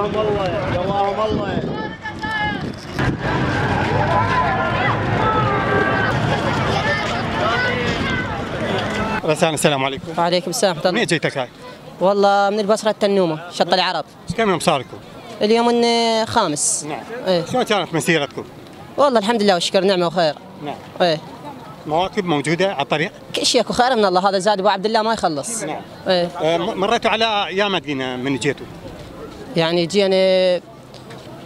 جواهم الله جواهم الله رسالة السلام عليكم. وعليكم السلام ورحمة الله. منين جيتك هاي؟ والله من البصرة التنومة شط العرب. كم يوم صار لكم؟ اليوم الخامس نعم. إيه. شلون كانت مسيرتكم؟ والله الحمد لله والشكر نعمة وخير. نعم. إيه. مواكب موجودة على الطريق؟ كل شيء أكو خير من الله هذا زاد أبو عبد الله ما يخلص. نعم. إيه. م- مريتوا على يا مدينة من جيتوا؟ يعني جينا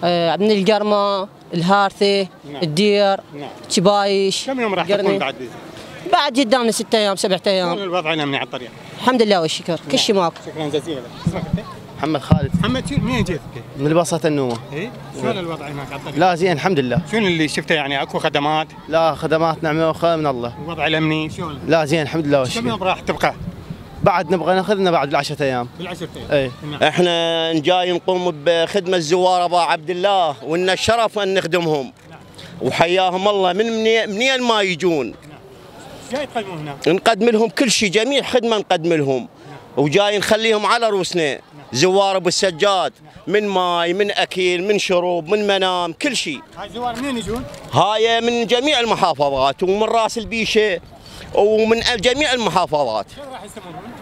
آه، من القرمة الهارثة نعم. الدير نعم شبايش كم يوم راح. تكون بعد؟ بعد قدامنا ستة أيام سبعة شلون أيام الوضع الأمني على الطريق؟ الحمد لله والشكر كل شيء ماكو شكرا جزيلا اسمك أنت؟ محمد خالد محمد شو منين جيتك؟ من البسطة النومة إي شلون الوضع هناك على الطريق؟ لا زين الحمد لله شنو اللي شفته يعني أكو خدمات؟ لا خدمات نعمة وخير من الله الوضع الأمني شلون؟ لا زين الحمد لله كم والشكر يوم راح تبقى؟ بعد نبغى ناخذنا بعد العشرة أيام. بالعشرة اي إحنا جاي نقوم بخدمة الزوار ابا عبد الله وإن الشرف أن نخدمهم. وحياهم الله من مني- منين ما يجون. جاي تقدمون هنا نقدم لهم كل شيء جميع خدمة نقدم لهم. وجاي نخليهم على روسنا زوار أبو السجاد من ماي من اكل من شروب من منام كل شيء. هاي زوار منين يجون؟ هاي من جميع المحافظات ومن راس البيشة ومن جميع المحافظات. راح يستمرون؟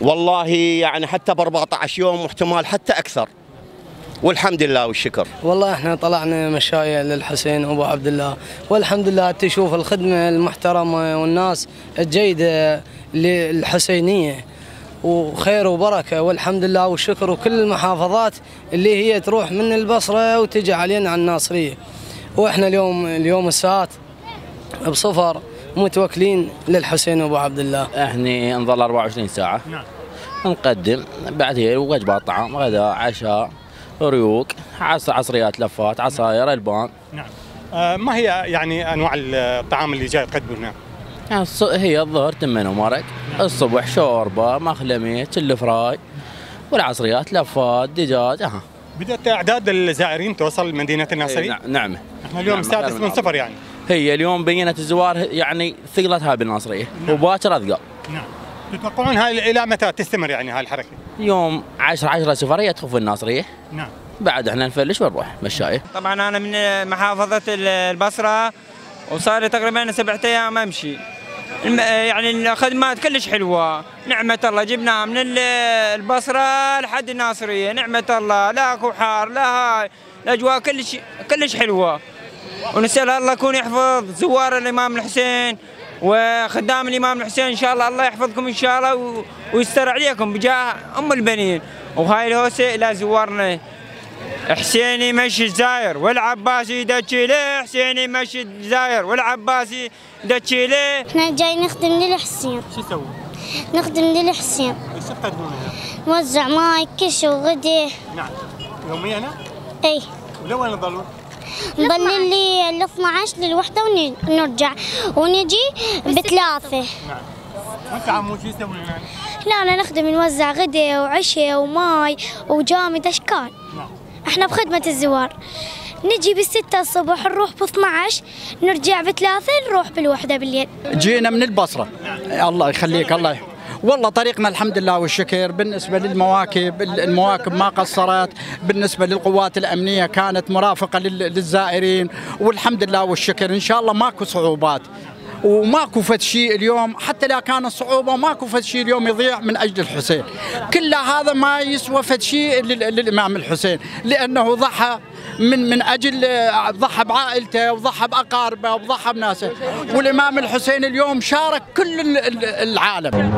والله يعني حتى ب 14 يوم واحتمال حتى أكثر. والحمد لله والشكر. والله إحنا طلعنا مشاية للحسين أبو عبد الله. والحمد لله تشوف الخدمة المحترمة والناس الجيدة للحسينية. وخير وبركة والحمد لله والشكر وكل المحافظات اللي هي تروح من البصرة وتجي علينا على الناصرية. وإحنا اليوم اليوم الساعات بصفر متوكلين للحسين أبو عبد الله. إحنا نظل 24 ساعة. نعم. نقدم بعدين وجبات طعام غداء عشاء ريوق عصر عصريات لفات عصاير البان. نعم. آه ما هي يعني أنواع الطعام اللي جاي تقدمه هنا؟ يعني الص- هي الظهر تمن ومرق. الصبح شوربة مخلمية تشل فراي والعصريات لفات دجاج أها. بدأت أعداد الزائرين توصل مدينة الناصري؟ نع- نعم. إحنا اليوم نعم، من. صفر يعني. هي اليوم بينت الزوار يعني ثقلتها بالناصرية وباكر اثقل نعم. تتوقعون هاي إلى متى تستمر يعني هاي الحركة؟ يوم 10 10 سفرية تخف الناصرية. نعم. بعد إحنا نفلش ونروح مشاية طبعا أنا من محافظة البصرة وصار لي تقريبا سبعة أيام أمشي. يعني الخدمات كلش حلوة. نعمة الله جبناها من ال- البصرة لحد الناصرية. نعمة الله لا أكو حار لا هاي. الأجواء كلش كلش حلوة. ونسأل الله يكون يحفظ زوار الإمام الحسين وخدام الإمام الحسين. إن شاء الله الله يحفظكم إن شاء الله ويستر عليكم بجاه أم البنين. وهاي الهوسة إلى زوارنا. حسيني مشي الزاير والعباسي دتشي له حسيني مشي الزاير والعباسي دتشي له إحنا جاي نخدم للحسين شو تسوي؟ نخدم للحسين إيش تقدمون هنا؟ نوزع ماي كش وغدي. نعم. يوميا هنا؟ إي. ولوين تظلون؟ نظل لل 12 للوحدة ونرجع ونجي بثلاثة. نعم. وانت عمو شو يسوون هنا؟ لا لا نخدم نوزع غدي وعشاء وماي وجامد اشكال نعم. إحنا بخدمة الزوار. نجي بالستة الصبح نروح ب 12 نرجع بثلاثة نروح بالوحدة بالليل. جينا من البصرة. الله يخليك الله. يح- والله طريقنا الحمد لله والشكر. بالنسبة للمواكب المواكب ما قصرت. بالنسبة للقوات الأمنية كانت مرافقة لل- للزائرين. والحمد لله والشكر. إن شاء الله ماكو صعوبات. وماكو فد شيء اليوم. حتى لا كان الصعوبة ماكو فد شيء اليوم يضيع من أجل الحسين. كل هذا ما يسوى فد شيء لل- للإمام الحسين. لأنه ضحى من من أجل آه، ضحى بعائلته وضحى باقاربه وضحى بناسه والإمام الحسين اليوم شارك كل ال- ال- العالم.